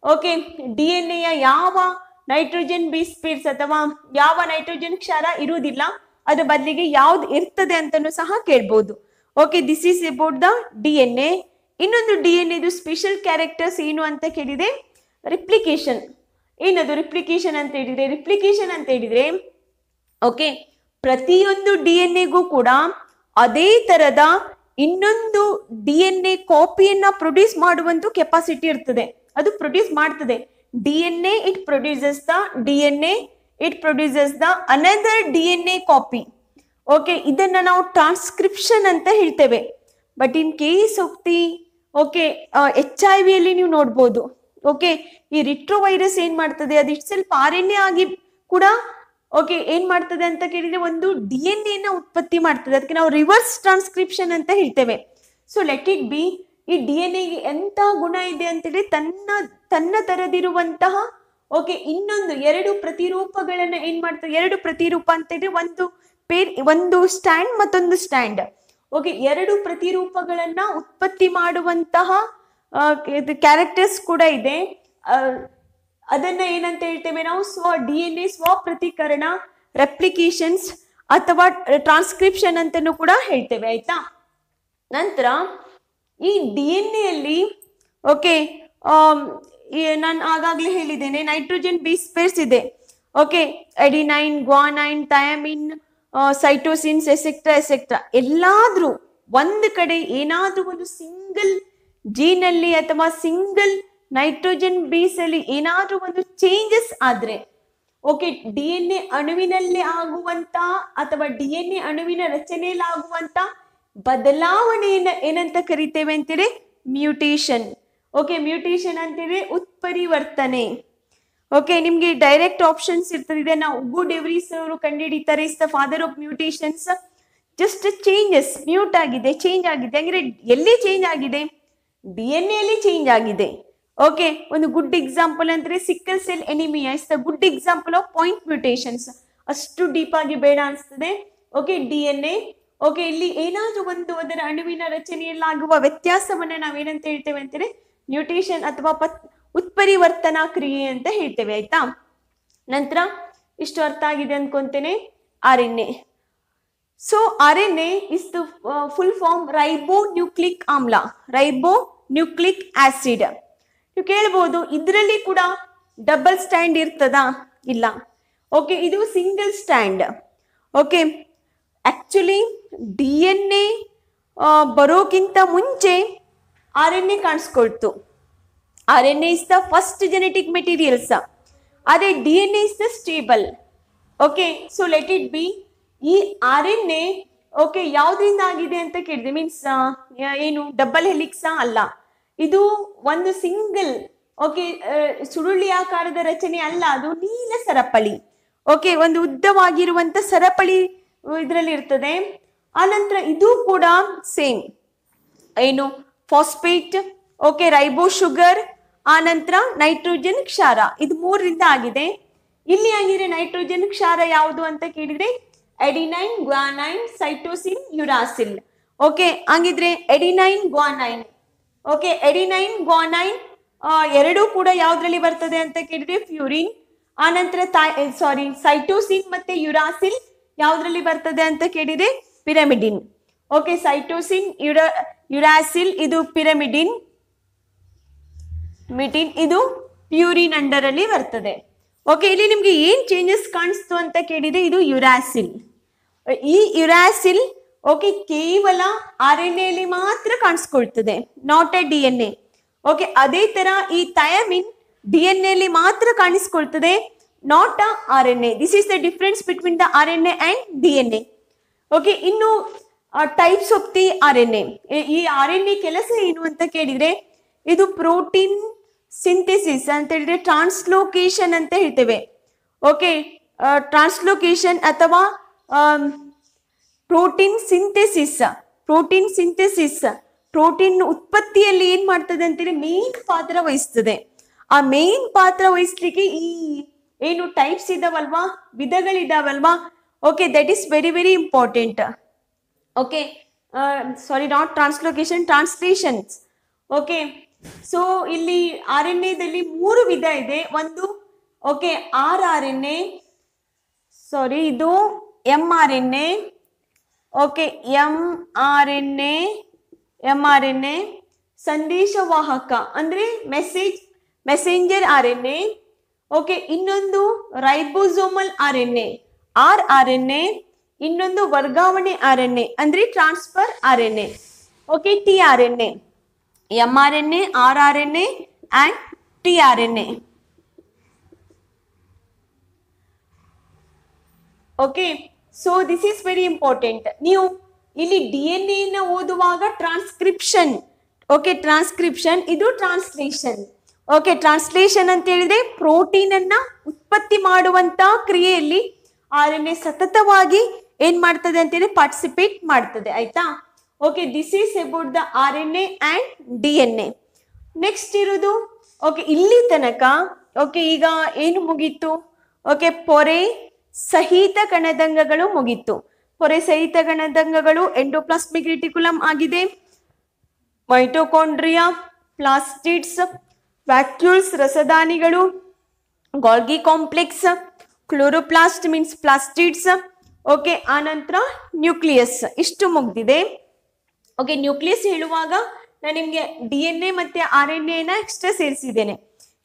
Speaker 1: ಓಕೆ ಡಿ ಎನ್ ಎಯ ಯಾವ ನೈಟ್ರೋಜನ್ ಬೇಸ್ ಅಥವಾ ಯಾವ ನೈಟ್ರೋಜನ್ ಕ್ಷಾರ ಇರುವುದಿಲ್ಲ ಅದರ ಬದಲಿಗೆ ಯಾವ್ದು ಇರ್ತದೆ ಅಂತಲೂ ಸಹ ಕೇಳ್ಬೋದು. Okay this is about the D N A ಇನ್ನೊಂದು ಡಿ ಎನ್ ಎದು ಸ್ಪೆಷಲ್ ಕ್ಯಾರೆಕ್ಟರ್ಸ್ ಏನು ಅಂತ ಕೇಳಿದೆ? ರಿಪ್ಲಿಕೇಶನ್ ಏನದು ರಿಪ್ಲಿಕೇಶನ್ ಅಂತ ಹೇಳಿದ್ರೆ ರಿಪ್ಲಿಕೇಶನ್ ಅಂತ ಹೇಳಿದ್ರೆ ಓಕೆ ಪ್ರತಿಯೊಂದು ಡಿ ಎನ್ ಎಗೂ ಕೂಡ ಅದೇ ತರದ ಇನ್ನೊಂದು ಡಿ ಎನ್ ಎ ಕಾಪಿಯನ್ನ ಪ್ರೊಡ್ಯೂಸ್ ಮಾಡುವಂತ ಕೆಪಾಸಿಟಿ ಇರ್ತದೆ. ಅದು ಪ್ರೊಡ್ಯೂಸ್ ಮಾಡ್ತದೆ. D N A it produces the D N A it produces the another D N A copy okay ಇದನ್ನ ನಾವು ಟ್ರಾನ್ಸ್ಕ್ರಿಪ್ಷನ್ ಅಂತ ಹೇಳ್ತೇವೆ. But in case the okay H I ವಿಯಲ್ಲಿ ನೀವು ನೋಡ್ಬೋದು. ಓಕೆ ಈ ರಿಟ್ರೋ ವೈರಸ್ ಏನ್ ಮಾಡ್ತದೆ? ಅದು ಇಟ್ ಸ್ವಲ್ಪ ಆರ್ ಎನ್ ಎ ಆಗಿ ಕೂಡ ಓಕೆ ಏನ್ ಮಾಡ್ತದೆ ಅಂತ ಕೇಳಿದ್ರೆ ಒಂದು ಡಿ ಎನ್ ಎನ ಉತ್ಪತ್ತಿ ಮಾಡ್ತದೆ. ಅದಕ್ಕೆ ನಾವು ರಿವರ್ಸ್ ಟ್ರಾನ್ಸ್ಕ್ರಿಪ್ಷನ್ ಅಂತ ಹೇಳ್ತೇವೆ. ಸೊ ಲೆಟ್ ಇಟ್ ಬಿ ಈ ಡಿ ಎನ್ ಎಗೆ ಎಂತ ಗುಣ ಇದೆ ಅಂತೇಳಿ ತನ್ನ ತನ್ನ ತರದಿರುವಂತಹ ಓಕೆ ಇನ್ನೊಂದು, ಎರಡು ಪ್ರತಿರೂಪಗಳನ್ನ ಏನ್ ಮಾಡ್ತದೆ? ಎರಡು ಪ್ರತಿರೂಪ ಅಂತ ಹೇಳಿದ್ರೆ ಒಂದು ಪೇರ್, ಒಂದು ಸ್ಟ್ಯಾಂಡ್ ಮತ್ತೊಂದು ಸ್ಟ್ಯಾಂಡ್. ಓಕೆ ಎರಡು ಪ್ರತಿರೂಪಗಳನ್ನ ಉತ್ಪತ್ತಿ ಮಾಡುವಂತಹ ಕ್ಯಾರೆಕ್ಟರ್ಸ್ ಕೂಡ ಇದೆ. ಅದನ್ನ ಏನಂತ ಹೇಳ್ತೇವೆ ನಾವು? ಸ್ವ ಡಿ ಎನ್ ಎ ಸ್ವ ಪ್ರತಿಕರಣ ರೆಪ್ಲಿಕೇಶನ್ಸ್ ಅಥವಾ ಟ್ರಾನ್ಸ್ಕ್ರಿಪ್ಷನ್ ಅಂತಲೂ ಕೂಡ ಹೇಳ್ತೇವೆ, ಆಯ್ತಾ? ನಂತರ ಈ ಡಿ ಎನ್ ಎಲ್ಲಿ ಓಕೆ ನಾನು ಆಗಾಗಲೇ ಹೇಳಿದ್ದೇನೆ ನೈಟ್ರೋಜನ್ ಬೇಸ್ ಪೇರ್ಸ್ ಇದೆ. Okay adenine guanine thymine cytosines etcetera etcetera ಎಲ್ಲಾದ್ರೂ ಒಂದು ಕಡೆ ಏನಾದ್ರೂ ಒಂದು ಸಿಂಗಲ್ ಜೀನಲ್ಲಿ ಅಥವಾ ಸಿಂಗಲ್ ನೈಟ್ರೋಜನ್ ಬೇಸ್ ಅಲ್ಲಿ ಏನಾದ್ರೂ ಒಂದು ಚೇಂಜಸ್ ಆದ್ರೆ ಓಕೆ ಡಿ ಎನ್ ಎ ಅಣುವಿನಲ್ಲಿ ಆಗುವಂತ ಅಥವಾ ಡಿ ಎನ್ ಎ ಅಣುವಿನ ರಚನೆಯಲ್ಲಿ ಆಗುವಂತ ಬದಲಾವಣೆಯನ್ನ ಏನಂತ ಕರಿತೇವೆ ಅಂತೇಳಿ? ಮ್ಯೂಟೇಶನ್ ಓಕೆ ಮ್ಯೂಟೇಶನ್ ಅಂತೇಳಿ ಉತ್ಪರಿವರ್ತನೆ. ಓಕೆ ನಿಮ್ಗೆ ಡೈರೆಕ್ಟ್ ಆಪ್ಷನ್ಸ್ ಇರ್ತದೆ. ನಾವು ಗುಡ್ ಡೆವ್ರೀಸ್ ಅವರು ಕಂಡುಹಿಡಿತಾರೆ. Is the father of mutations just changes mute ಆಗಿದೆ ಚೇಂಜ್ ಆಗಿದೆ. ಅಂದ್ರೆ ಎಲ್ಲಿ ಚೇಂಜ್ ಆಗಿದೆ? ಡಿ ಎನ್ ಎಲ್ಲಿ ಚೇಂಜ್ ಆಗಿದೆ. ಓಕೆ ಒಂದು ಗುಡ್ ಎಕ್ಸಾಂಪಲ್ ಅಂದ್ರೆ sickle cell anaemia is the good example of point mutations ಅಷ್ಟು ಡೀಪ್ ಆಗಿ ಬೇಡ ಅನಿಸ್ತದೆ. Okay D N A okay ಇಲ್ಲಿ ಏನಾದರೂ ಒಂದು ಅದರ ಅಣುವಿನ ರಚನೆಯಲ್ಲಾಗುವ ವ್ಯತ್ಯಾಸವನ್ನ ನಾವೇನಂತ ಹೇಳ್ತೇವೆ ಅಂತೇಳಿ ಮ್ಯೂಟೇಶನ್ ಅಥವಾ ಪತ್, ಉತ್ಪರಿವರ್ತನಾ ಕ್ರಿಯೆ ಅಂತ ಹೇಳ್ತೇವೆ, ಆಯ್ತಾ? ನಂತರ ಇಷ್ಟು ಅರ್ಥ ಆಗಿದೆ ಅನ್ಕೊಂತೇನೆ R N A so R N A is the full form ribonucleic ಆಮ್ಲ ರೈಬೋ ನ್ಯೂಕ್ಲಿಕ್ ಆಸಿಡ್ ನೀವು ಕೇಳ್ಬೋದು, ಇದರಲ್ಲಿ ಕೂಡ ಡಬಲ್ ಸ್ಟ್ಯಾಂಡ್ ಇರ್ತದಾ? ಇಲ್ಲ. ಓಕೆ ಇದು single stand okay actually D N A ಬರೋಕ್ಕಿಂತ ಮುಂಚೆ R N A ಕಾಣಿಸ್ಕೊಳ್ತು. R N A is the first genetic materials ಅದೇ D N A is the stable okay so let it be ಈ ಆರ್ ಎನ್ ಎ ಓಕೆ ಯಾವುದರಿಂದ ಆಗಿದೆ ಅಂತ ಕೇಳಿದೆ? ಮೀನ್ಸ್ ಏನು ಡಬಲ್ ಹೆಲಿಕ್ಸಾ ಅಲ್ಲ. ಇದು ಒಂದು ಸಿಂಗಲ್ ಓಕೆ ಸುರುಳಿ ಆಕಾರದ ರಚನೆ ಅಲ್ಲ, ಅದು ನೀಲ ಸರಪಳಿ. ಓಕೆ ಒಂದು ಉದ್ದವಾಗಿರುವಂತ ಸರಪಳಿ ಇದರಲ್ಲಿ ಇರ್ತದೆ. ಆನಂತರ ಇದು ಕೂಡ ಸೇಮ್ ಏನು? ಫಾಸ್ಫೇಟ್ ಓಕೆ ರೈಬೋ ಶುಗರ್ ಆನಂತರ ನೈಟ್ರೋಜನ್ ಕ್ಷಾರ. ಇದು ಮೂರರಿಂದ ಆಗಿದೆ. ಇಲ್ಲಿ ಆಗಿದ್ರೆ ನೈಟ್ರೋಜನ್ ಕ್ಷಾರ ಯಾವುದು ಅಂತ ಕೇಳಿದ್ರೆ adenine guanine cytosine uracil okay ಹಂಗಿದ್ರೆ adenine guanine okay adenine guanine ಎರಡೂ ಕೂಡ ಯಾವ್ದ್ರಲ್ಲಿ ಬರ್ತದೆ ಅಂತ ಕೇಳಿದ್ರೆ ಫ್ಯೂರಿನ್ ಆನಂತರ ಸಾರಿ ಸೈಟೋಸಿನ್ ಮತ್ತೆ ಯುರಾಸಿಲ್ ಯಾವ್ದ್ರಲ್ಲಿ ಬರ್ತದೆ ಅಂತ ಕೇಳಿದ್ರೆ ಪಿರಮಿಡಿನ್ ಓಕೆ ಸೈಟೋಸಿನ್ ಯುರ ಯುರಾಸಿಲ್ ಇದು ಪಿರಮಿಡಿನ್ ಮಿಟಿನ್ ಇದು ಪ್ಯೂರಿನ್ ಅಂಡರ್ ಅಲ್ಲಿ ಬರ್ತದೆ. ಓಕೆ ಇಲ್ಲಿ ನಿಮ್ಗೆ ಏನ್ ಚೇಂಜಸ್ ಕಾಣಿಸ್ತು ಅಂತ ಕೇಳಿದ್ರೆ ಇದು ಯುರಾಸಿಲ್ ಈ ಯುರಾಸಿಲ್ ಓಕೆ ಕೇವಲ ಆರ್ ಎನ್ ಎಲ್ಲಿ ಮಾತ್ರ ಕಾಣಿಸ್ಕೊಳ್ತದೆ not a D N A okay ಅದೇ ತರ ಈ ಥಯಾಮಿನ್ ಡಿ ಎನ್ ಎಲ್ಲಿ ಮಾತ್ರ ಕಾಣಿಸ್ಕೊಳ್ತದೆ not a R N A this is the difference between the R N A and D N A okay ಇನ್ನು types of the R N A ಈ ಆರ್ ಎನ್ ಎ ಕೆಲಸ ಏನು ಅಂತ ಕೇಳಿದ್ರೆ, ಇದು ಪ್ರೋಟೀನ್ ಸಿಂಥೆಸಿಸ್ ಅಂತ ಹೇಳಿದ್ರೆ ಟ್ರಾನ್ಸ್ಲೋಕೇಶನ್ ಅಂತ ಹೇಳ್ತೇವೆ. ಓಕೆ ಟ್ರಾನ್ಸ್ಲೋಕೇಶನ್ ಅಥವಾ protein synthesis protein synthesis, protein ಉತ್ಪತ್ತಿಯಲ್ಲಿ ಏನ್ ಮಾಡ್ತದೆ ಅಂತೇಳಿ ಮೇನ್ ಪಾತ್ರ ವಹಿಸ್ತದೆ. ಆ ಮೇನ್ ಪಾತ್ರ ವಹಿಸ್ಲಿಕ್ಕೆ ಈ ಏನು ಟೈಪ್ಸ್ ಇದಾವಲ್ವಾ? ವಿಧಗಳಿದಾವಲ್ವಾ? Okay that is very very important okay sorry not translocation translations okay so ಇಲ್ಲಿ ಆರ್ ಎನ್ ಎದಲ್ಲಿ ಮೂರು ವಿಧ ಇದೆ. ಒಂದು okay R R N A sorry ಇದು M R N A okay M R N A M R N A ಸಂದೇಶವಾಹಕ ಅಂದ್ರೆ message messenger R N A okay ಇನ್ನೊಂದು ribosomal R N A R R N A ಇನ್ನೊಂದು ವರ್ಗಾವಣೆ ಆರ್ ಎನ್ ಎ ಅಂದ್ರೆ transfer R N A okay T R N A M R N A R R N A and T R N A okay so this is very important ನೀವು ಇಲ್ಲಿ ಡಿ ಎನ್ ಎನ ಓದುವಾಗ ಟ್ರಾನ್ಸ್ಕ್ರಿಪ್ಷನ್ ಓಕೆ ಟ್ರಾನ್ಸ್ಕ್ರಿಪ್ಷನ್ ಇದು ಟ್ರಾನ್ಸ್ಲೇಷನ್ ಓಕೆ ಟ್ರಾನ್ಸ್ಲೇಷನ್ ಅಂತ ಹೇಳಿದ್ರೆ ಪ್ರೋಟೀನ್ ಅನ್ನ ಉತ್ಪತ್ತಿ ಮಾಡುವಂತ ಕ್ರಿಯೆಯಲ್ಲಿ ಆರ್ ಎನ್ ಎ ಸತತವಾಗಿ ಏನ್ ಮಾಡ್ತದೆ ಅಂತೇಳಿ ಪಾರ್ಟಿಸಿಪೇಟ್ ಮಾಡ್ತದೆ, ಆಯ್ತಾ? Okay this is about the R N A and D N A next ಇರೋದು ಓಕೆ ಇಲ್ಲಿ ತನಕ ಓಕೆ ಈಗ ಏನು ಮುಗೀತು? ಓಕೆ ಪೊರೆ ಸಹಿತ ಕಣದಂಗಗಳು ಮುಗಿತು. ಪೊರೆ ಸಹಿತ ಕಣದಂಗಗಳು ಎಂಡೋಪ್ಲಾಸ್ಮಿಕ್ ರೆಟಿಕ್ಯುಲಮ್ ಆಗಿದೆ. Mitochondria, plastids, vacuoles ರಸದಾನಿಗಳು Golgi complex, chloroplast means plastids. Okay, ಆನಂತರ ನ್ಯೂಕ್ಲಿಯಸ್. ಇಷ್ಟು ಮುಗ್ದಿದೆ. ಓಕೆ, ನ್ಯೂಕ್ಲಿಯಸ್ ಹೇಳುವಾಗ ನಾನು ನಿಮಗೆ ಡಿ ಎನ್ ಎ ಮತ್ತೆ ಆರ್ ಎನ್ ಎನ ಎಕ್ಸ್ಟ್ರಾ ಸೇರಿಸಿದ್ದೇನೆ.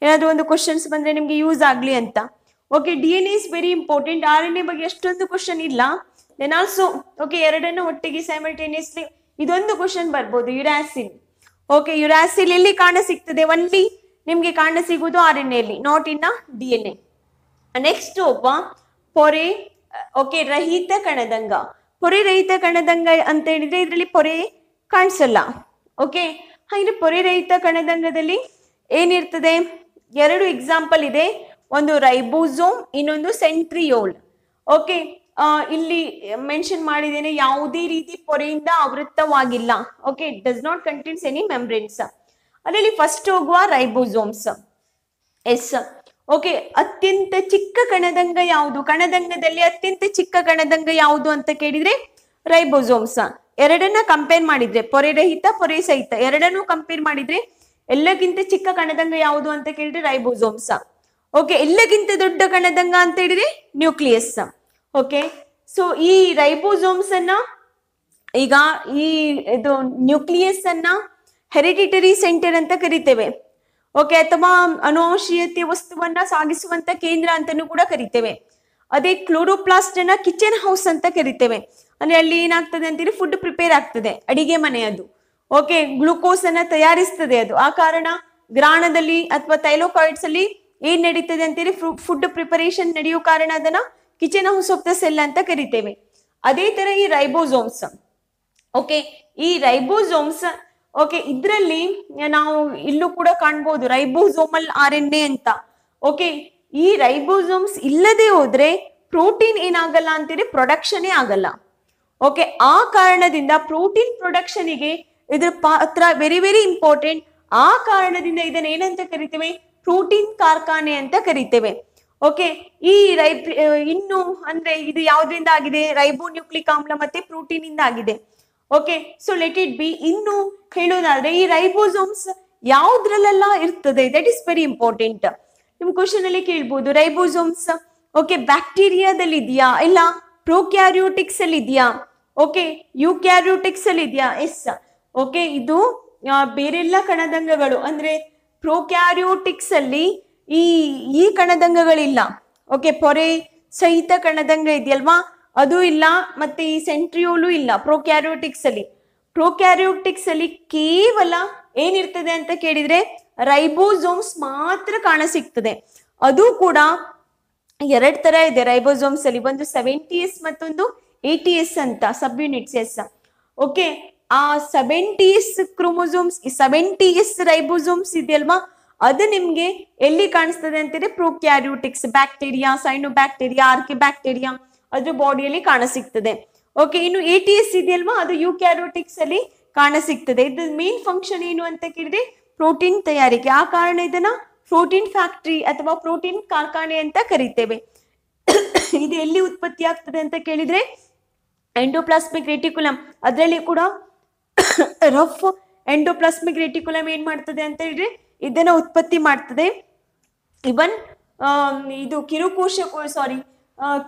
Speaker 1: ಏನಾದರೂ ಒಂದು ಕ್ವಶನ್ಸ್ ಬಂದ್ರೆ ನಿಮಗೆ ಯೂಸ್ ಆಗಲಿ ಅಂತ. Okay D N is very important R N A ಬಗ್ಗೆ ಎಷ್ಟೊಂದು ಕ್ವಶನ್ ಇಲ್ಲ. ದೆನ್ ಆಲ್ಸೋ ಓಕೆ ಎರಡನ್ನು ಒಟ್ಟಿಗೆ ಸೈಮಲ್ಟೇನಿಯಸ್ಲಿ ಇದೊಂದು ಕ್ವಶನ್ ಬರ್ಬೋದು ಯುರಾಸಿಲ್ ಓಕೆ ಯುರಾಸಿಲ್ ಎಲ್ಲಿ ಕಾಣ ಸಿಗ್ತದೆ? ಒನ್ಲಿ ನಿಮಗೆ ಕಾಣ ಸಿಗುವುದು ಆರ್ ಎನ್ ಎಲ್ಲಿ not in D N A next ಒಬ್ಬ, ಪೊರೆ ಓಕೆ ರಹಿತ ಕಣದಂಗ. ಪೊರೆ, ರಹಿತ ಕಣದಂಗ ಅಂತ ಹೇಳಿದ್ರೆ ಇದರಲ್ಲಿ ಪೊರೆ ಕಾಣಿಸಲ್ಲ. ಓಕೆ ಹಾಗೆ ಪೊರೆ, ರಹಿತ ಕಣದಂಗದಲ್ಲಿ ಏನಿರ್ತದೆ? ಎರಡು ಎಕ್ಸಾಂಪಲ್ ಇದೆ. ಒಂದು ರೈಬೋಸೋಮ್, ಇನ್ನೊಂದು ಸೆಂಟ್ರಿಯೋಲ್. ಓಕೆ ಇಲ್ಲಿ ಮೆನ್ಷನ್ ಮಾಡಿದ್ದೇನೆ ಯಾವುದೇ ರೀತಿ ಪೊರೆಯಿಂದ ಆವೃತ್ತವಾಗಿಲ್ಲ. Okay it does not contains any membranes ಅದರಲ್ಲಿ ಫಸ್ಟ್ ಹೋಗುವ ರೈಬೋಸೋಮ್ಸ್. ಎಸ್ ಓಕೆ ಅತ್ಯಂತ ಚಿಕ್ಕ ಕಣದಂಗ ಯಾವುದು? ಕಣದಂಗದಲ್ಲಿ ಅತ್ಯಂತ ಚಿಕ್ಕ ಕಣದಂಗ ಯಾವುದು ಅಂತ ಕೇಳಿದ್ರೆ ರೈಬೋಸೋಮ್ಸ್. ಎರಡನ್ನ ಕಂಪೇರ್ ಮಾಡಿದ್ರೆ, ಪೊರೆ ರಹಿತ, ಪೊರೆ ಸಹಿತ. ಎರಡನ್ನೂ ಕಂಪೇರ್ ಮಾಡಿದ್ರೆ ಎಲ್ಲಕ್ಕಿಂತ ಚಿಕ್ಕ ಕಣದಂಗ ಯಾವುದು ಅಂತ ಕೇಳಿದ್ರೆ ರೈಬೋಸೋಮ್ಸ್. ಓಕೆ ಎಲ್ಲಕ್ಕಿಂತ ದೊಡ್ಡ ಕಣದಂಗ ಅಂತ ಹೇಳಿದ್ರೆ ನ್ಯೂಕ್ಲಿಯಸ್ ಓಕೆ ಸೊ ಈ ರೈಬೋಸೋಮ್ಸ್ ಅನ್ನ, ಈಗ ಈ ಇದು ನ್ಯೂಕ್ಲಿಯಸ್ ಅನ್ನ ಹೆರಿಡಿಟರಿ ಸೆಂಟರ್ ಅಂತ ಕರಿತೇವೆ. ಓಕೆ ಅಥವಾ ಅನುವಂಶೀಯತೆ ವಸ್ತುವನ್ನ ಸಾಗಿಸುವಂತ ಕೇಂದ್ರ ಅಂತಾನೂ ಕೂಡ ಕರಿತೇವೆ. ಅದೇ ಕ್ಲೋರೋಪ್ಲಾಸ್ಟ್ ಅನ್ನ ಕಿಚನ್ ಹೌಸ್ ಅಂತ ಕರಿತೇವೆ. ಅಂದ್ರೆ ಅಲ್ಲಿ ಏನಾಗ್ತದೆ ಅಂತೇಳಿ ಫುಡ್ ಪ್ರಿಪೇರ್ ಆಗ್ತದೆ, ಅಡಿಗೆ ಮನೆ ಅದು. ಓಕೆ ಗ್ಲೂಕೋಸ್ ಅನ್ನ ತಯಾರಿಸ್ತದೆ ಅದು. ಆ ಕಾರಣ ಗ್ರಾಣದಲ್ಲಿ ಅಥವಾ ಥೈಲೋಕಾಯ್ಡ್ಸ್ ಅಲ್ಲಿ ಏನ್ ನಡೀತದೆ ಅಂತೇಳಿ ಫುಡ್ ಪ್ರಿಪರೇಷನ್ ನಡೆಯೋ ಕಾರಣ ಅದನ್ನ kitchen house of the cell ಅಂತ ಕರಿತೇವೆ. ಅದೇ ತರ ಈ ರೈಬೋಸೋಮ್ಸ್ ಓಕೆ ಈ ರೈಬೋಸೋಮ್ಸ್ ಓಕೆ ಇದರಲ್ಲಿ ನಾವು ಇಲ್ಲೂ ಕೂಡ ಕಾಣ್ಬೋದು. ರೈಬೋಸೋಮಲ್ ಆರ್ ಎನ್ ಎ ಅಂತ. ಓಕೆ ಈ ರೈಬೋಸೋಮ್ಸ್ ಇಲ್ಲದೆ ಹೋದ್ರೆ ಪ್ರೋಟೀನ್ ಏನಾಗಲ್ಲ ಅಂತೇಳಿ ಪ್ರೊಡಕ್ಷನೇ ಆಗಲ್ಲ. ಓಕೆ ಆ ಕಾರಣದಿಂದ ಪ್ರೋಟೀನ್ ಪ್ರೊಡಕ್ಷನ್ಗೆ ಇದ್ರ ಪಾತ್ರ ವೆರಿ ವೆರಿ ಇಂಪಾರ್ಟೆಂಟ್ ಆ ಕಾರಣದಿಂದ ಇದನ್ನ ಏನಂತ ಕರಿತೇವೆ? ಪ್ರೋಟೀನ್ ಕಾರ್ಖಾನೆ ಅಂತ ಕರಿತೇವೆ. ಓಕೆ ಈ ರೈ ಇನ್ನು ಅಂದ್ರೆ ಇದು ಯಾವ್ದ್ರಿಂದ ಆಗಿದೆ? ರೈಬೋನ್ಯೂಕ್ಲಿಕ್ ಆಮ್ಲ ಮತ್ತೆ ಪ್ರೋಟೀನ್ ಇಂದ ಆಗಿದೆ. Okay so let it be ಇನ್ನು ಹೇಳೋದಾದ್ರೆ ಈ ರೈಬೋಸೋಮ್ಸ್ ಯಾವ್ದ್ರಲ್ಲೆಲ್ಲ ಇರ್ತದೆ? ದಟ್ ಇಸ್ ವೆರಿ ಇಂಪಾರ್ಟೆಂಟ್ ನಿಮ್ ಕ್ವಶನ್ ಅಲ್ಲಿ ಕೇಳ್ಬೋದು, ರೈಬೋಸೋಮ್ಸ್ ಓಕೆ ಬ್ಯಾಕ್ಟೀರಿಯಾದಲ್ಲಿ ಇದೆಯಾ? ಇಲ್ಲ ಪ್ರೋಕ್ಯಾರಿಯೋಟಿಕ್ಸ್ ಅಲ್ಲಿ ಇದೆಯಾ ಓಕೆ ಯುಕ್ಯಾರಿಯೋಟಿಕ್ಸ್ ಅಲ್ಲಿ ಇದೆಯಾ ಎಸ್ ಓಕೆ ಇದು ಬೇರೆಲ್ಲ ಕಣದಂಗಗಳು, ಅಂದ್ರೆ ಪ್ರೋಕ್ಯಾರಿಯೋಟಿಕ್ಸ್ ಅಲ್ಲಿ ಈ ಈ ಕಣದಂಗಗಳಿಲ್ಲ. ಓಕೆ ಪೊರೆ ಸಹಿತ ಕಣದಂಗ ಇದೆಯಲ್ವಾ? ಅದು ಇಲ್ಲ, ಮತ್ತೆ ಈ ಸೆಂಟ್ರಿಯೋಲು ಇಲ್ಲ ಪ್ರೋಕ್ಯಾರಿಯೋಟಿಕ್ಸ್ ಅಲ್ಲಿ. ಪ್ರೋಕ್ಯಾರಿಯೋಟಿಕ್ಸ್ ಅಲ್ಲಿ ಕೇವಲ ಏನಿರ್ತದೆ ಅಂತ ಕೇಳಿದ್ರೆ ರೈಬೋಸೋಮ್ಸ್ ಮಾತ್ರ ಕಾಣ ಸಿಗ್ತದೆ. ಅದು ಕೂಡ ಎರಡ್ ತರ ಇದೆ ರೈಬೋಸೋಮ್ಸ್ ಅಲ್ಲಿ. ಒಂದು ಸೆವೆಂಟಿ ಎಸ್ ಮತ್ತೊಂದು ಏಟಿ ಎಸ್ ಅಂತ ಸಬ್ ಯೂನಿಟ್ಸ್ ಎಸ್ ಓಕೆ ಆ ಸೆವೆಂಟೀಸ್ ಕ್ರೋಮೋಸೋಮ್ಸ್ ಈ ಸೆವೆಂಟೀಸ್ ರೈಬೋಸೋಮ್ಸ್ ಇದೆಯಲ್ವಾ? ಅದು ನಿಮ್ಗೆ ಎಲ್ಲಿ ಕಾಣಿಸ್ತದೆ ಅಂತಂದ್ರೆ prokaryotics bacteria cyano bacteria RK bacteria ಅದ್ರ ಬಾಡಿಯಲ್ಲಿ ಕಾಣ ಸಿಗ್ತದೆ ಓಕೆ ಇನ್ನು ಎ ಟಿ ಎಸ್ ಇದೆಯಲ್ವಾ? ಅದು ಯುಕ್ಯಾರಿಯೋಟಿಕ್ಸ್ ಅಲ್ಲಿ ಕಾಣ ಸಿಗ್ತದೆ ಇದ್ರ ಮೇನ್ ಫಂಕ್ಷನ್ ಏನು ಅಂತ ಕೇಳಿದ್ರೆ ಪ್ರೋಟೀನ್ ತಯಾರಿಕೆ. ಆ ಕಾರಣ ಇದನ್ನ ಪ್ರೋಟೀನ್ ಫ್ಯಾಕ್ಟರಿ ಅಥವಾ ಪ್ರೋಟೀನ್ ಕಾರ್ಖಾನೆ ಅಂತ ಕರಿತೇವೆ. ಇದು ಎಲ್ಲಿ ಉತ್ಪತ್ತಿ ಆಗ್ತದೆ ಅಂತ ಕೇಳಿದ್ರೆ ಎಂಡೋಪ್ಲಾಸ್ಮಿಕ್ ರೆಟಿಕ್ಯುಲಮ್ ಅದರಲ್ಲಿ ಕೂಡ ರಫ್ ಎಂಡೋಪ್ಲಾಸ್ಮಿಕ್ ರೆಟಿಕುಲಮ್ ಏನ್ ಮಾಡ್ತದೆ ಅಂತ ಹೇಳಿದ್ರೆ, ಇದನ್ನ ಉತ್ಪತ್ತಿ ಮಾಡ್ತದೆ. ಇವನ್ ಇದು ಕಿರುಕೋಶ ಸಾರಿ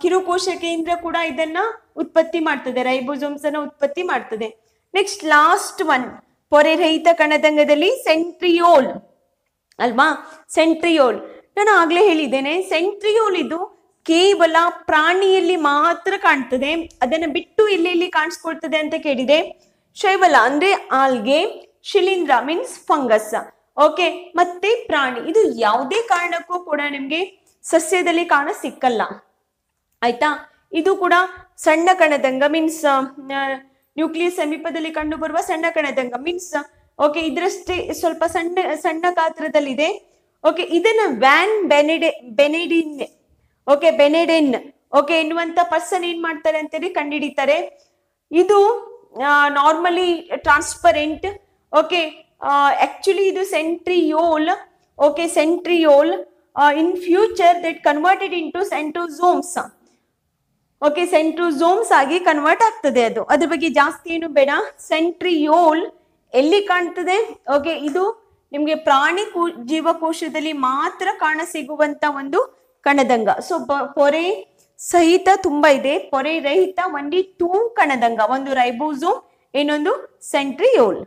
Speaker 1: ಕಿರುಕೋಶ ಕೇಂದ್ರ ಕೂಡ ಇದನ್ನ ಉತ್ಪತ್ತಿ ಮಾಡ್ತದೆ ರೈಬೋಸೋಮ್ಸ್ ಅನ್ನ ಉತ್ಪತ್ತಿ ಮಾಡ್ತದೆ. ನೆಕ್ಸ್ಟ್ ಲಾಸ್ಟ್ ಒನ್ ಪೊರೆರಹಿತ ಕಣದಂಗದಲ್ಲಿ ಸೆಂಟ್ರಿಯೋಲ್ ಅಲ್ವಾ? ಸೆಂಟ್ರಿಯೋಲ್ ನಾನು ಆಗ್ಲೇ ಹೇಳಿದ್ದೇನೆ ಸೆಂಟ್ರಿಯೋಲ್ ಇದು ಕೇವಲ ಪ್ರಾಣಿಯಲ್ಲಿ ಮಾತ್ರ ಕಾಣ್ತದೆ, ಅದನ್ನ ಬಿಟ್ಟು ಎಲ್ಲೆಲ್ಲಿ ಕಾಣಿಸ್ಕೊಳ್ತದೆ ಅಂತ ಕೇಳಿದೆ. ಶೈವಲ ಅಂದ್ರೆ ಆಲ್ಗೆ, ಶಿಲೀಂಧ್ರ ಮೀನ್ಸ್ ಫಂಗಸ್ ಓಕೆ ಮತ್ತೆ ಪ್ರಾಣಿ. ಇದು ಯಾವುದೇ ಕಾರಣಕ್ಕೂ ಕೂಡ ನಿಮ್ಗೆ ಸಸ್ಯದಲ್ಲಿ ಕಾಣ ಸಿಕ್ಕಲ್ಲ. ಆಯ್ತಾ? ಇದು ಕೂಡ ಸಣ್ಣ ಕಣದಂಗ ಮೀನ್ಸ್ ನ್ಯೂಕ್ಲಿಯಸ್ ಸಮೀಪದಲ್ಲಿ ಕಂಡು ಬರುವ ಸಣ್ಣ ಕಣದಂಗ ಮೀನ್ಸ್ ಓಕೆ ಇದರಷ್ಟೇ ಸ್ವಲ್ಪ ಸಣ್ಣ ಸಣ್ಣ ಗಾತ್ರದಲ್ಲಿದೆ. ಓಕೆ ಇದನ್ನ Van Beneden, Beneden okay Beneden okay ಎನ್ನುವಂತ ಪರ್ಸನ್ ಏನ್ ಮಾಡ್ತಾರೆ ಅಂತೇಳಿ ಕಂಡಿಡಿತಾರೆ ಇದು ನಾರ್ಮಲಿ ಟ್ರಾನ್ಸ್ಪರೆಂಟ್ ಓಕೆ ಆಕ್ಚುಲಿ ಇದು centriole okay centriole in future that converted into centrosomes okay centrosomes ಆಗಿ ಕನ್ವರ್ಟ್ ಆಗ್ತದೆ ಅದು. ಅದ್ರ ಬಗ್ಗೆ ಜಾಸ್ತಿ ಏನು ಬೇಡ. ಸೆಂಟ್ರಿಯೋಲ್ ಎಲ್ಲಿ ಕಾಣ್ತದೆ? ಓಕೆ ಇದು ನಿಮಗೆ ಪ್ರಾಣಿ ಜೀವಕೋಶದಲ್ಲಿ ಮಾತ್ರ ಕಾಣಸಿಗುವಂತ ಒಂದು ಕಣದಂಗ. ಸೊ ಪೊರೆ ಸಹಿತ ತುಂಬಾ ಇದೆ. ಪೊರೆ ರಹಿತ ಮಂಡಿ ಟೂ ಕಣದಂಗ ಒಂದು ರೈಬೋಸೋಮ್ ಇನ್ನೊಂದು ಸೆಂಟ್ರಿಯೋಲ್.